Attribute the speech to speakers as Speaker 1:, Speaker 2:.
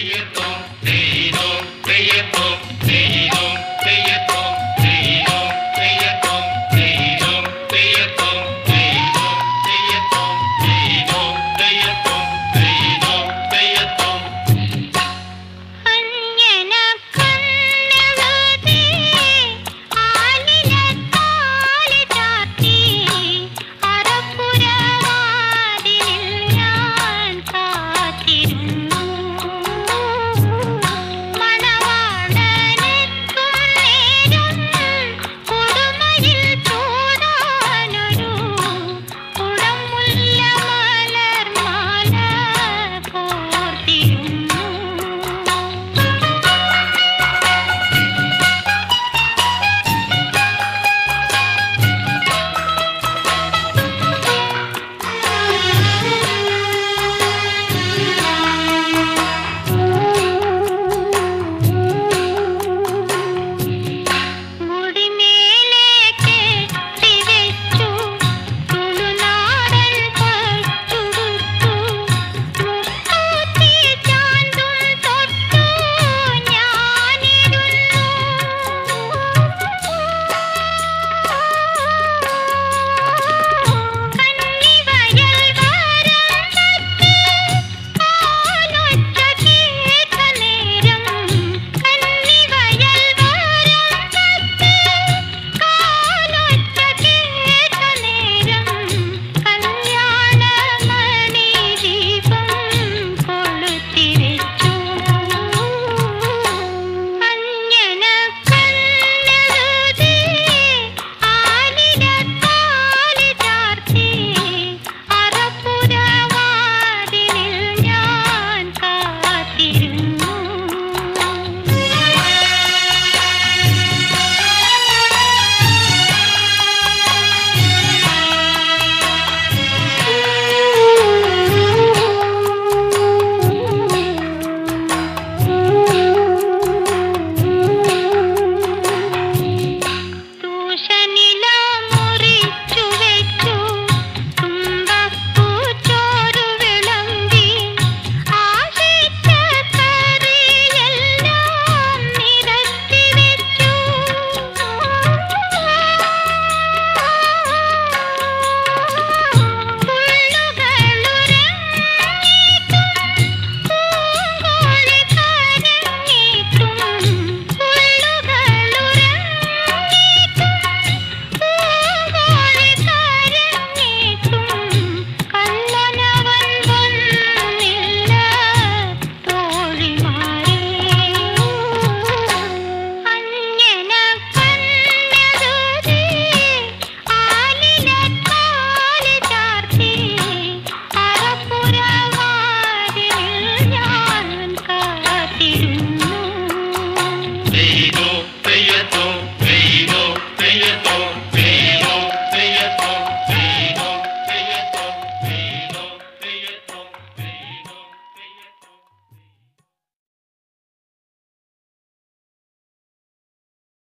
Speaker 1: கையேத்தோம்